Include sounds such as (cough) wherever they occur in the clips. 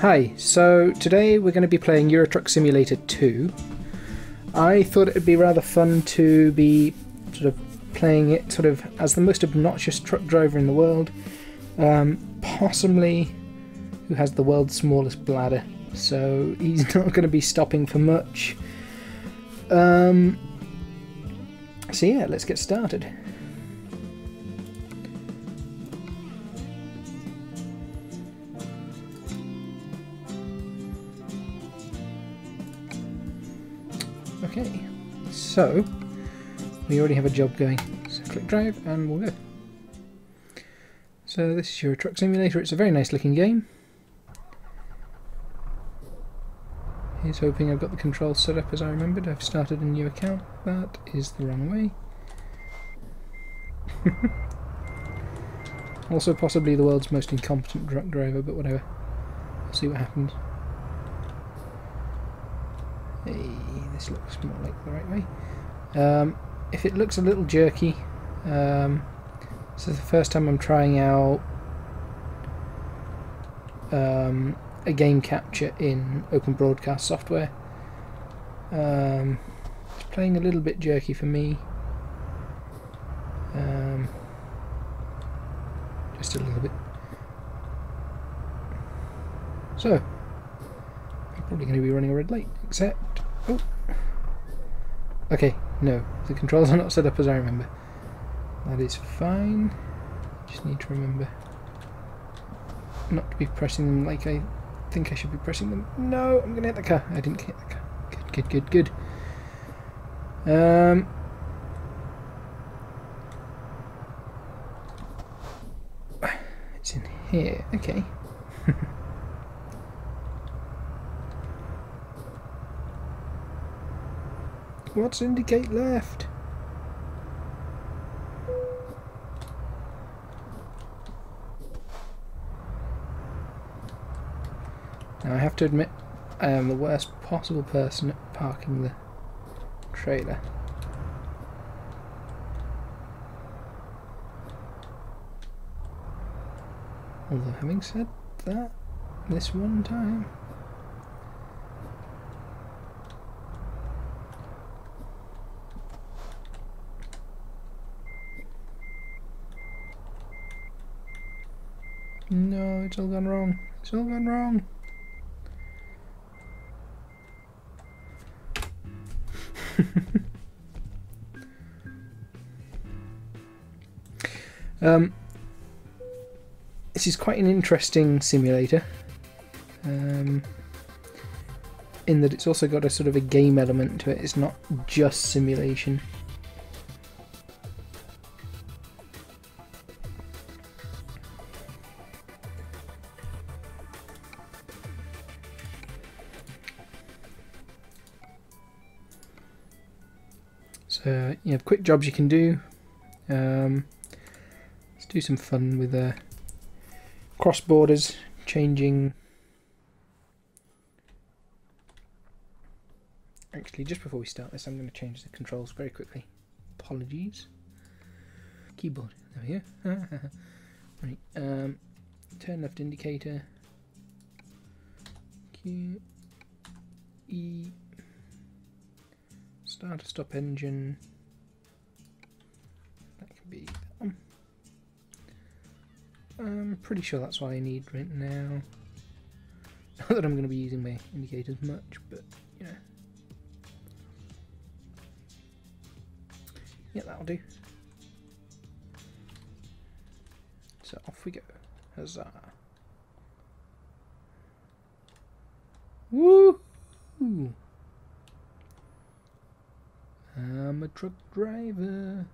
Hi, so today we're going to be playing Euro Truck Simulator 2. I thought it would be rather fun to be sort of playing it sort of as the most obnoxious truck driver in the world, um, possibly who has the world's smallest bladder, so he's (laughs) not going to be stopping for much. Um, so yeah, let's get started. So we already have a job going. So click drive and we'll go. So this is Euro Truck Simulator. It's a very nice looking game. Here's hoping I've got the controls set up as I remembered. I've started a new account. That is the wrong way. (laughs) also possibly the world's most incompetent truck driver, but whatever. We'll see what happens. Hey, this looks more like the right way. Um, if it looks a little jerky, um, this is the first time I'm trying out um, a game capture in open broadcast software. Um, it's playing a little bit jerky for me. Um, just a little bit. So, I'm probably going to be running a red light, except... Oh! Okay, no, the controls are not set up as I remember. That is fine. Just need to remember not to be pressing them like I think I should be pressing them. No, I'm going to hit the car. I didn't hit the car. Good, good, good, good. Um, it's in here. Okay. (laughs) What's indicate left? Now I have to admit I am the worst possible person at parking the trailer. Although having said that, this one time No, it's all gone wrong. It's all gone wrong. (laughs) um, this is quite an interesting simulator. Um, in that it's also got a sort of a game element to it. It's not just simulation. So you have quick jobs you can do. Um, let's do some fun with uh, cross borders, changing. Actually, just before we start this, I'm going to change the controls very quickly. Apologies. Keyboard. There we go. (laughs) right. Um, turn left indicator. Q. E start a stop engine. That can be that one. I'm pretty sure that's what I need right now. Not that I'm going to be using my indicators much, but you know. Yeah, that'll do. So off we go. Huzzah. Woo! I'm a truck driver.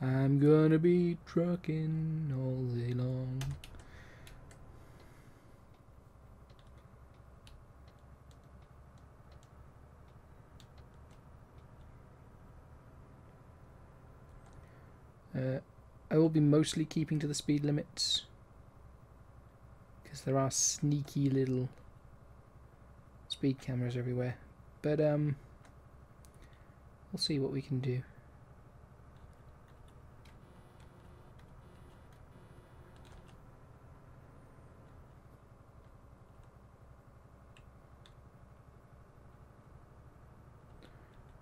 I'm gonna be trucking all day long. Uh, I will be mostly keeping to the speed limits because there are sneaky little speed cameras everywhere. But um We'll see what we can do.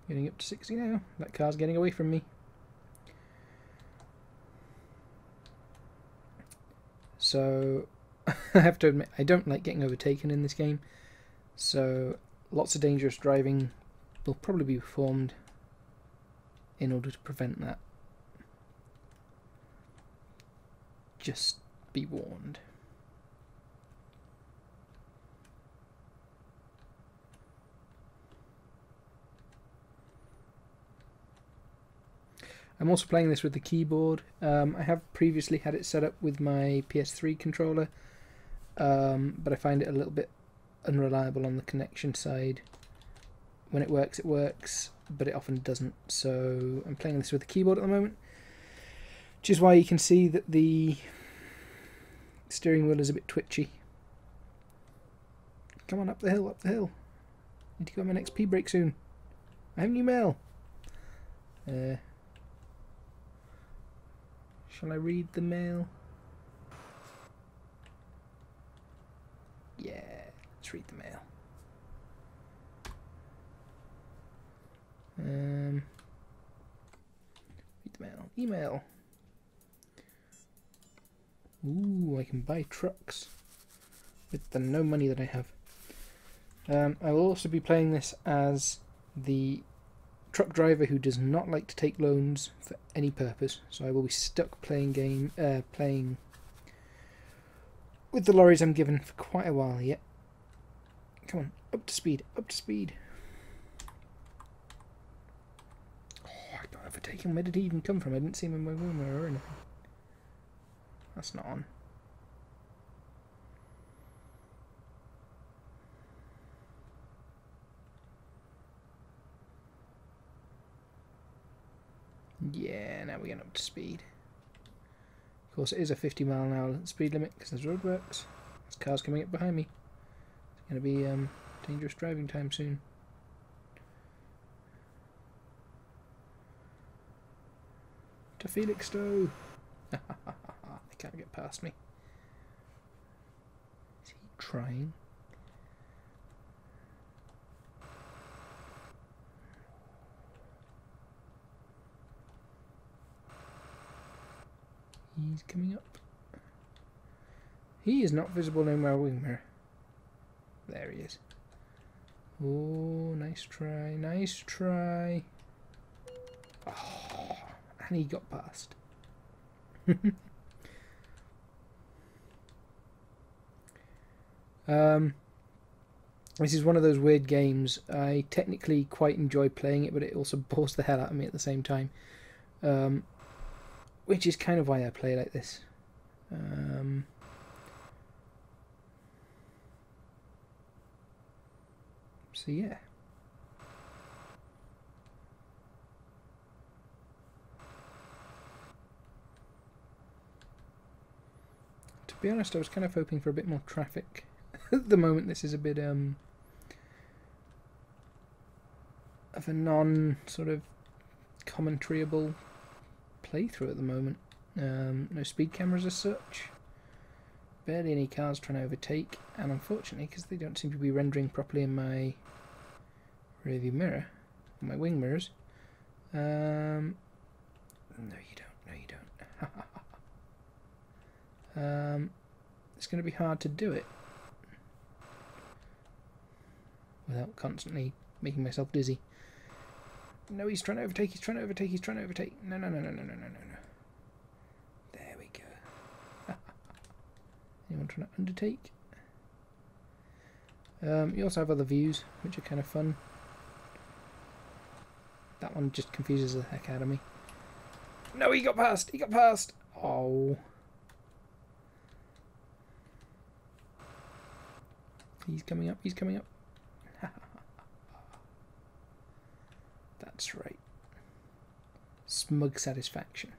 Getting up to 60 now. That car's getting away from me. So, (laughs) I have to admit, I don't like getting overtaken in this game. So, lots of dangerous driving will probably be performed in order to prevent that. Just be warned. I'm also playing this with the keyboard. Um, I have previously had it set up with my PS3 controller, um, but I find it a little bit unreliable on the connection side. When it works, it works, but it often doesn't. So I'm playing this with the keyboard at the moment, which is why you can see that the steering wheel is a bit twitchy. Come on, up the hill, up the hill. Need to go on my XP break soon. I have new mail. Uh, Shall I read the mail? Yeah, let's read the mail. Read the mail. Email. Ooh, I can buy trucks with the no money that I have. Um, I will also be playing this as the truck driver who does not like to take loans for any purpose. So I will be stuck playing game, uh, playing with the lorries I'm given for quite a while yet. Come on, up to speed, up to speed. Oh, Where did he even come from? I didn't see him in my room or anything. That's not on. Yeah, now we're getting up to speed. Of course, it is a 50 mile an hour speed limit because there's roadworks. There's cars coming up behind me. It's going to be um, dangerous driving time soon. To Felixstowe! (laughs) they can't get past me. Is he trying? He's coming up. He is not visible in my wing mirror. There he is. Oh, nice try, nice try. And he got past. (laughs) um, this is one of those weird games. I technically quite enjoy playing it, but it also (laughs) bores the hell out of me at the same time. Um, which is kind of why I play like this. Um, so yeah. Be honest, I was kind of hoping for a bit more traffic. (laughs) At the moment, this is a bit um, of a non sort of commentaryable playthrough at the moment. Um, no speed cameras as such. Barely any cars trying to overtake, and unfortunately, because they don't seem to be rendering properly in my rearview mirror, my wing mirrors. Um, no, you don't. No, you don't. (laughs) um, it's going to be hard to do it without constantly making myself dizzy. No, he's trying to overtake, he's trying to overtake, he's trying to overtake. No, no, no, no, no, no, no, no. There we go. (laughs) Anyone trying to undertake? Um, you also have other views, which are kind of fun. That one just confuses the heck out of me. No, he got past! He got past! Oh. He's coming up, he's coming up. (laughs) That's right. Smug satisfaction.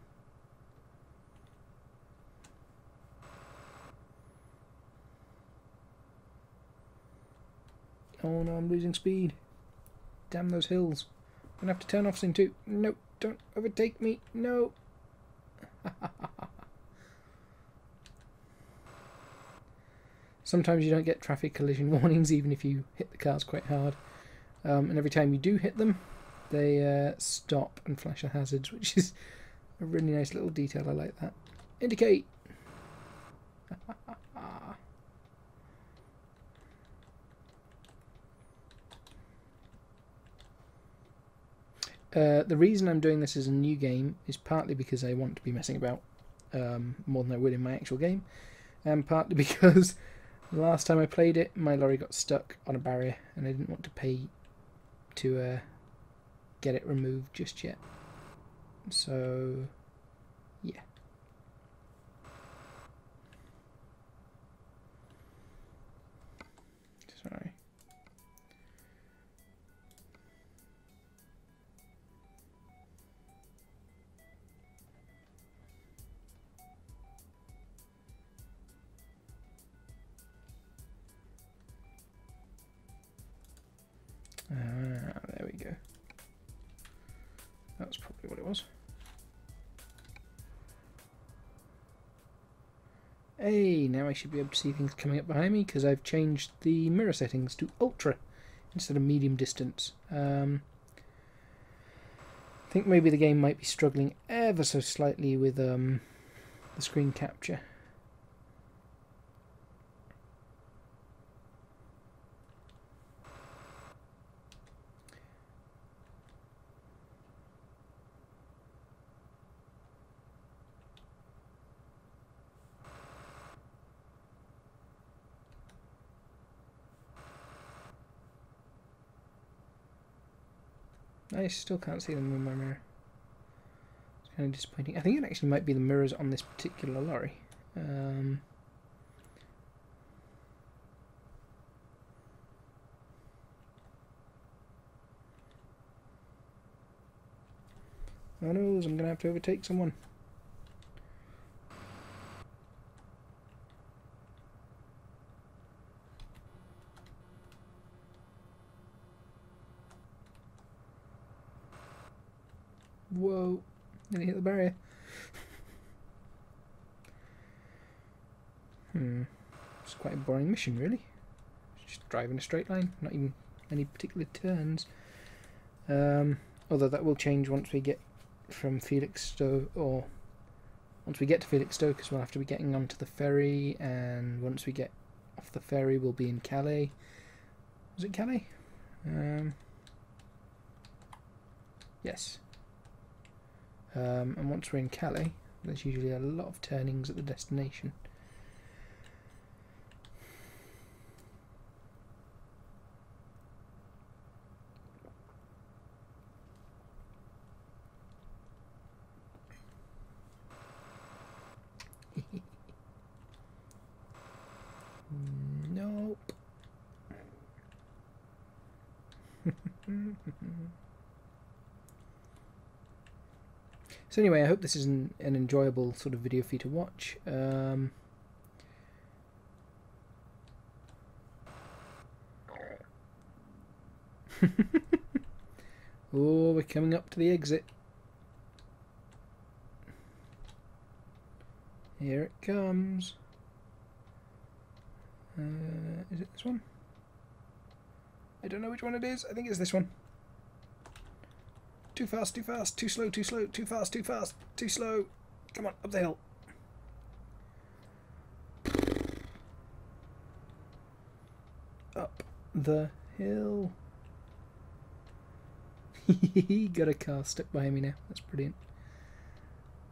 Oh no, I'm losing speed. Damn those hills. I'm gonna have to turn off soon too. No, don't overtake me. No. (laughs) Sometimes you don't get traffic collision (laughs) warnings even if you hit the cars quite hard. Um, and every time you do hit them, they uh, stop and flash the hazards, (laughs) which is a really nice little detail. I like that. Indicate. (laughs) Uh, the reason I'm doing this as a new game is partly because I want to be messing about um, more than I would in my actual game, and partly because the last time I played it, my lorry got stuck on a barrier, and I didn't want to pay to uh, get it removed just yet. So, That's probably what it was. Hey, now I should be able to see things coming up behind me because I've changed the mirror settings to ultra instead of medium distance. Um, I think maybe the game might be struggling ever so slightly with um, the screen capture. I still can't see them in my mirror. It's kind of disappointing. I think it actually might be the mirrors on this particular lorry. Um, oh no, I'm going to have to overtake someone. Whoa, did he hit the barrier? hmm, it's quite a boring mission, really. Just driving a straight line, not even any particular turns. Um, although that will change once we get from Felixstowe, or once we get to Felixstowe, because we'll have to be getting onto the ferry, and once we get off the ferry, we'll be in Calais. Was it Calais? Um, yes. Um, and once we're in Calais, there's usually a lot of turnings at the destination. nope. Anyway, I hope this is an, an enjoyable sort of video for you to watch. Um, (laughs) oh, we're coming up to the exit. Here it comes. Uh, is it this one? I don't know which one it is. I think it's this one. Too fast, too fast, too slow, too slow, too fast, too fast, too slow. Come on, up the hill. Up the hill. He (laughs) got a car stuck behind me now. That's brilliant.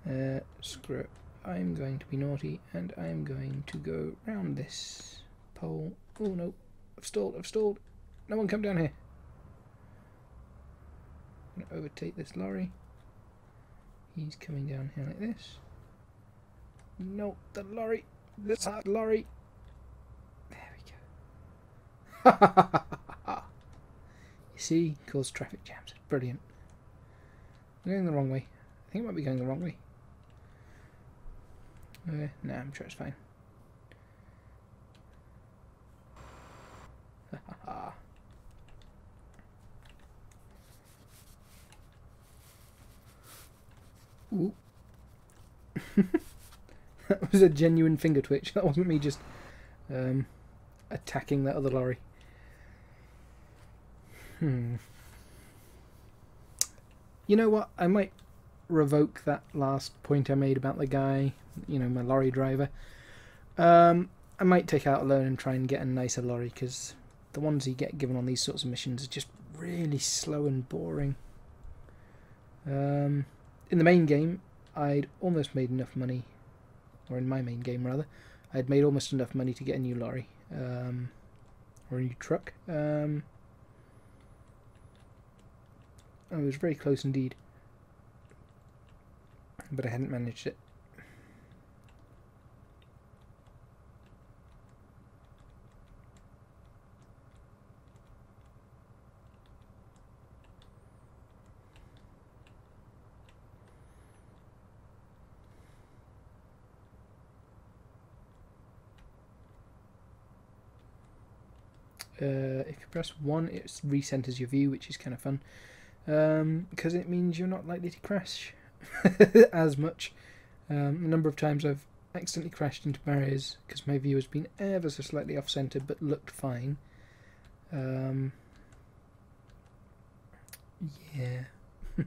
Uh, screw it. I'm going to be naughty and I'm going to go round this pole. Oh no, I've stalled, I've stalled. No one come down here going to overtake this lorry. He's coming down here like this. No, the lorry. This lorry. There we go. (laughs) you see, cause traffic jams. Brilliant. I'm going the wrong way. I think I might be going the wrong way. Uh, nah, I'm sure it's fine. (laughs) Ooh. (laughs) that was a genuine finger twitch. That wasn't me just um, attacking that other lorry. Hmm. You know what? I might revoke that last point I made about the guy, you know, my lorry driver. Um, I might take out a loan and try and get a nicer lorry because the ones you get given on these sorts of missions are just really slow and boring. Um, in the main game, I'd almost made enough money, or in my main game rather, I'd made almost enough money to get a new lorry um, or a new truck. Um, I was very close indeed, but I hadn't managed it. Uh, if you press 1, it recenters your view, which is kind of fun. Because um, it means you're not likely to crash (laughs) as much. Um, a number of times I've accidentally crashed into barriers because my view has been ever so slightly off centre but looked fine. Um, yeah. (laughs)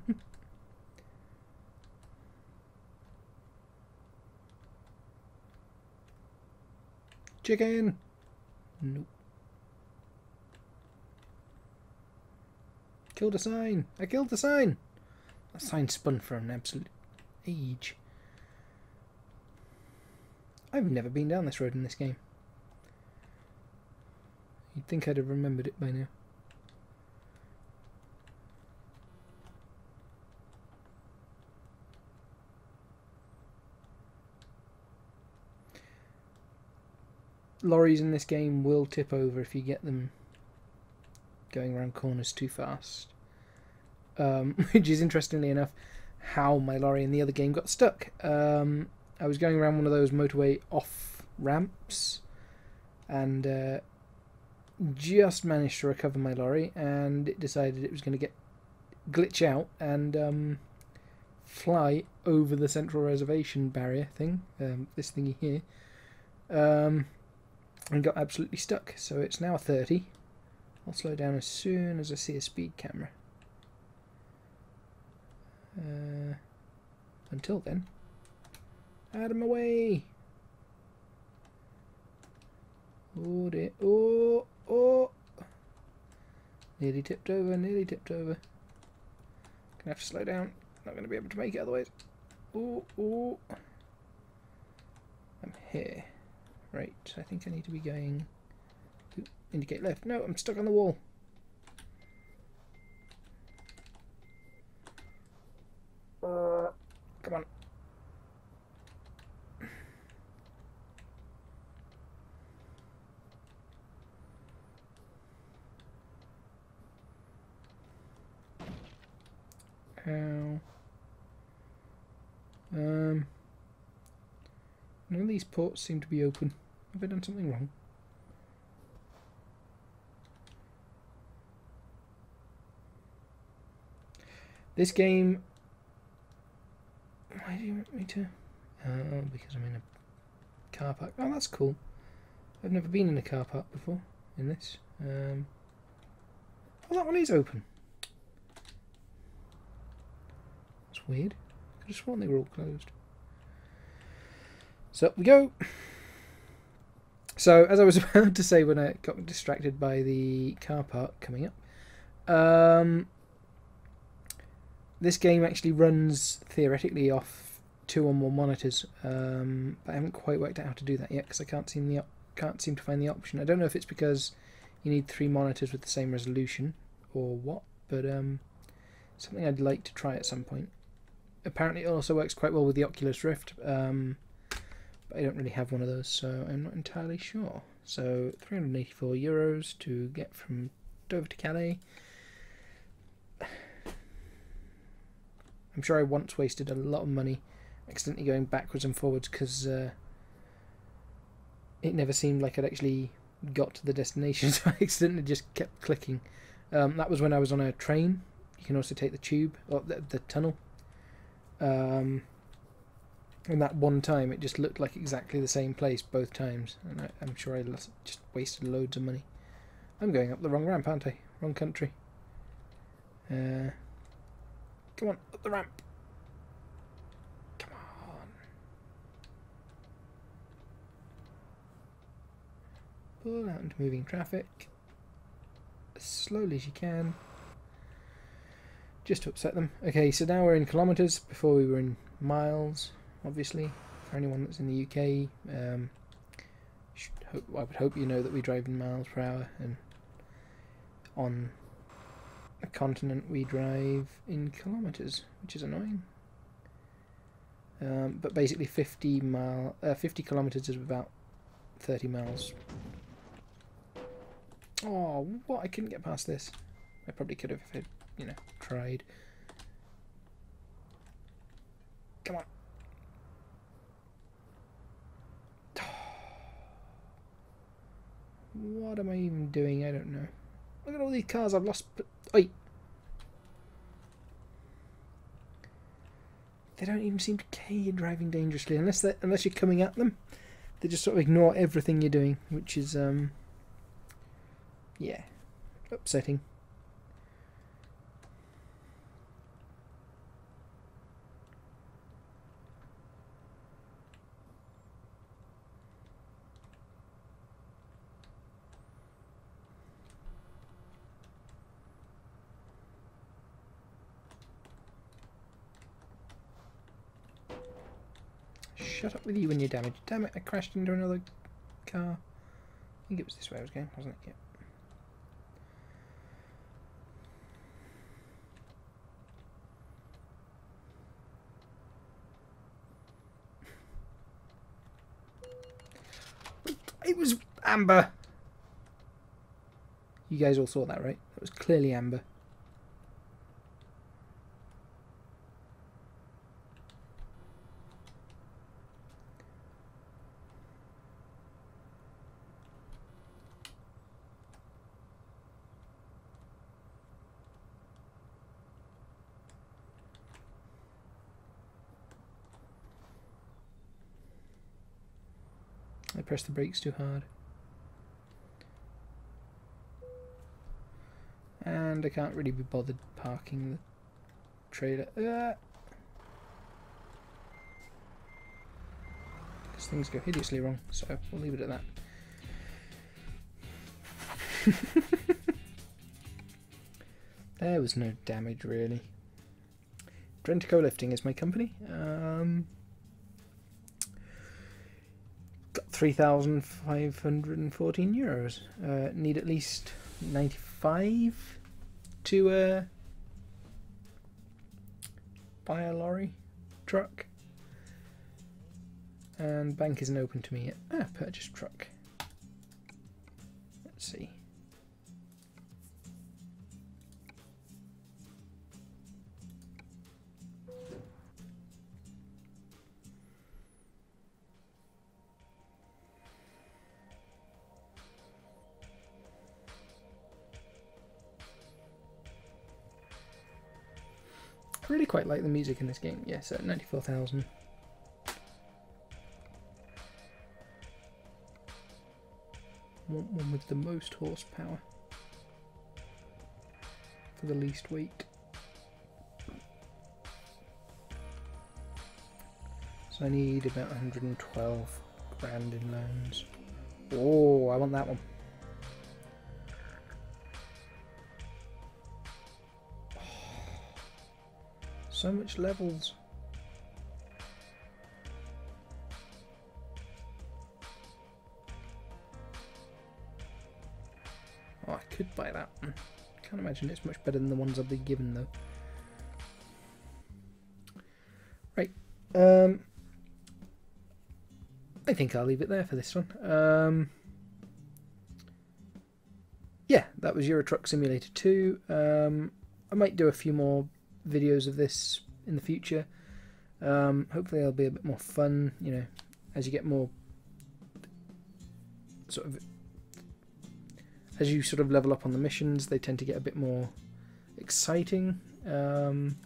Chicken! Nope. Killed a sign! I killed the sign! That sign spun for an absolute age. I've never been down this road in this game. You'd think I'd have remembered it by now. Lorries in this game will tip over if you get them going around corners too fast. Um, (laughs) which is interestingly enough how my lorry in the other game got stuck. Um, I was going around one of those motorway off ramps and uh, just managed to recover my lorry and it decided it was going to get glitch out and um, fly over the central reservation barrier thing, um, this thingy here, um, and got absolutely stuck. So it's now 30 I'll slow down as soon as I see a speed camera. Uh, until then, out of my way! Oh dear, oh, oh! Nearly tipped over, nearly tipped over. Gonna have to slow down, not gonna be able to make it otherwise. Oh, oh! I'm here. Right, I think I need to be going Indicate left. No, I'm stuck on the wall. Uh, come on. Ow. Um, none of these ports seem to be open. Have I done something wrong? This game... Why do you want me to... Oh, because I'm in a car park. Oh, that's cool. I've never been in a car park before in this. Um, oh, that one is open. That's weird. I have sworn they were all closed. So up we go. So, as I was (laughs) about to say when I got distracted by the car park coming up, um, this game actually runs theoretically off two or more monitors, um, but I haven't quite worked out how to do that yet because I can't seem the can't seem to find the option. I don't know if it's because you need three monitors with the same resolution or what, but um, something I'd like to try at some point. Apparently, it also works quite well with the Oculus Rift, um, but I don't really have one of those, so I'm not entirely sure. So 384 euros to get from Dover to Calais. I'm sure I once wasted a lot of money accidentally going backwards and forwards because uh, it never seemed like I'd actually got to the destination, (laughs) so I accidentally just kept clicking. Um, that was when I was on a train. You can also take the tube, or the, the tunnel. Um, and that one time, it just looked like exactly the same place both times, and I, am sure I just wasted loads of money. I'm going up the wrong ramp, aren't I? Wrong country. Uh, Come on, up the ramp. Come on. Pull out into moving traffic. As slowly as you can. Just to upset them. Okay, so now we're in kilometres. Before we were in miles, obviously. For anyone that's in the UK, um, hope, I would hope you know that we drive in miles per hour, and on the continent we drive in kilometres, which is annoying. Um, but basically, 50 mile, uh, 50 kilometres is about 30 miles. Oh, what? I couldn't get past this. I probably could have if I, you know, tried. Come on. (sighs) What am I even doing? I don't know. Look at all these cars I've lost. Oi! They don't even seem to care you're driving dangerously unless unless you're coming at them. They just sort of ignore everything you're doing, which is um yeah, upsetting. Shut up with you when you're damaged. Damn it, I crashed into another car. I think it was this way I was going, wasn't it? Yep. (laughs) It was Amber. You guys all saw that, right? That was clearly Amber. I pressed the brakes too hard. And I can't really be bothered parking the trailer. Because uh, things go hideously wrong, so we'll leave it at that. (laughs) there was no damage really. Drentico Lifting is my company. Um, 3,514 euros. Uh, need at least 95 to uh, buy a lorry truck. And bank isn't open to me yet. Ah, purchase truck. Quite like the music in this game. Yeah, so 94,000. Want one with the most horsepower for the least weight. So I need about 112 grand in loans. Oh, I want that one. So much levels. Oh, I could buy that. Can't imagine it's much better than the ones I've been given though. Right. Um, I think I'll leave it there for this one. Um, yeah, that was Euro Truck Simulator 2. Um, I might do a few more videos of this in the future. Um, hopefully, they'll be a bit more fun. You know, as you get more sort of as you sort of level up on the missions, they tend to get a bit more exciting. Um,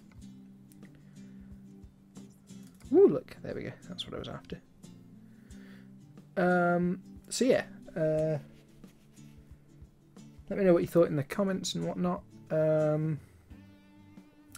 ooh, look, there we go. That's what I was after. Um, so yeah, uh, let me know what you thought in the comments and whatnot. Um,